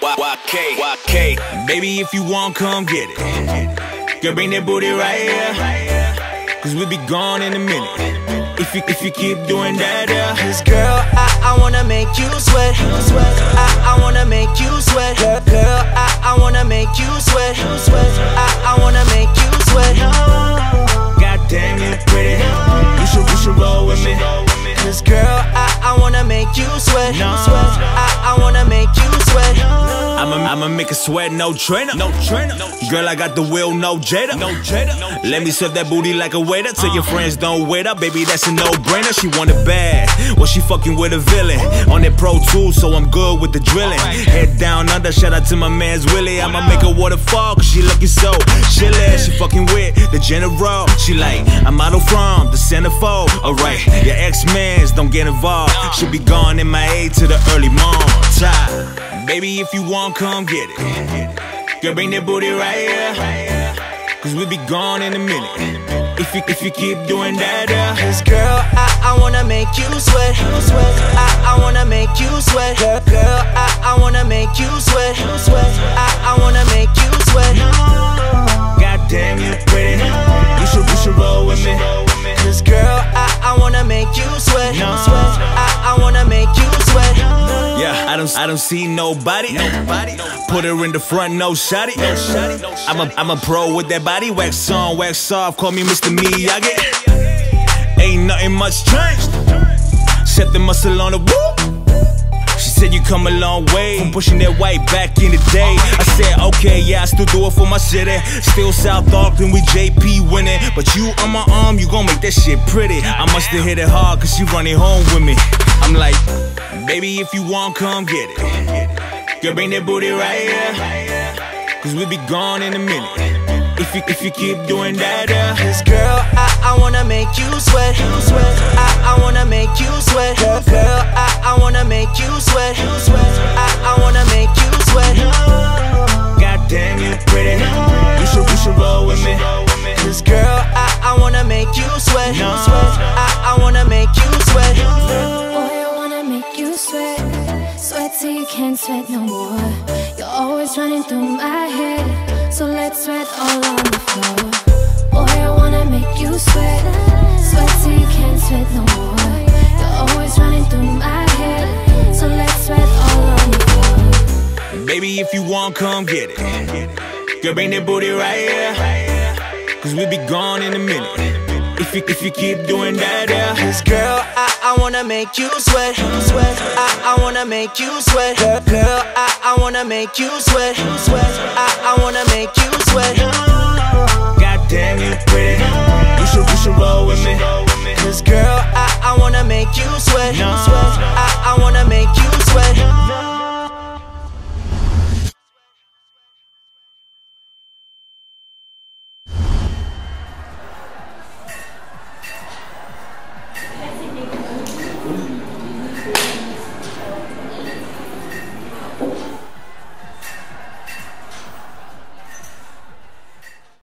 YK, YK. Baby, if you want, come get it. Girl, bring that booty right here. Cause we be gone in a minute. If you, if you keep doing that, yeah. Cause girl, I, I wanna make you sweat, sweat. I, I wanna make you sweat, girl. I, I wanna make you sweat, sweat. I, I wanna make you sweat. Goddamn, you pretty. You should, you should roll with me. Cause girl, I, I wanna make you sweat, sweat. I'ma, make her sweat, no trainer. No trainer. Girl, I got the will, no Jada. No Jada. Let me serve that booty like a waiter. Tell your friends don't wait up, baby, that's a no-brainer. She want it bad. Well, she fucking with a villain. On that Pro Tools, so I'm good with the drilling. Head down under, shout out to my man's Willie. I'ma make her waterfall, cause she looking so chillin'. She fucking with the general. She like, I'm model from the centerfold. Alright, your ex-mans don't get involved. She'll be gone in my A to the early morning. Time. Baby, if you want, come get it. Girl, bring that booty right here. Cause we'll be gone in a minute. If you, if you keep doing that, yeah. Cause girl, I, I wanna make you sweat. I, I wanna make you sweat, girl. I, I wanna make you sweat, sweat. Don't, I don't see nobody. Nobody. Put her in the front, no shotty. No shotty. I'm a, I'm a pro with that body. Wax on, wax off. Call me Mr. Miyagi. Ain't nothing much changed. Set the muscle on the. She said you come a long way from pushing that white back in the day. I said, okay, yeah, I still do it for my city. Still South Auckland, we JP winning. But you on my arm, you gon' make that shit pretty. I must have hit it hard, cause she running home with me. I'm like, baby, if you want, come get it. Girl, bring that booty right here. Cause we'll be gone in a minute. If you, if you keep doing that, uh. yeah. Cause girl, I, I wanna make you sweat, sweat. I, I wanna make you sweat, girl. I, I wanna make you sweat, sweat. I, I wanna make you sweat. Goddamn, you pretty. You should, you should roll with me. Cause girl, I, I wanna make you sweat, sweat. I, I wanna make you sweat. Sweat no more. You're always running through my head. So let's sweat all on the floor. Boy, I wanna make you sweat. Sweat till you can't sweat no more. You're always running through my head. So let's sweat all on the floor. Baby, if you want, come get it. Girl, bring that booty right here. Cause we be gone in a minute. If you, if you keep doing that, yeah. Cause girl, I, I wanna make you sweat, sweat. I, I wanna make you sweat, girl. I, I wanna make you sweat, sweat. I, I wanna make you sweat. Goddamn, you pretty. You should, you should roll with me. Cause girl, I, I wanna make you sweat, sweat. I, I wanna make you sweat.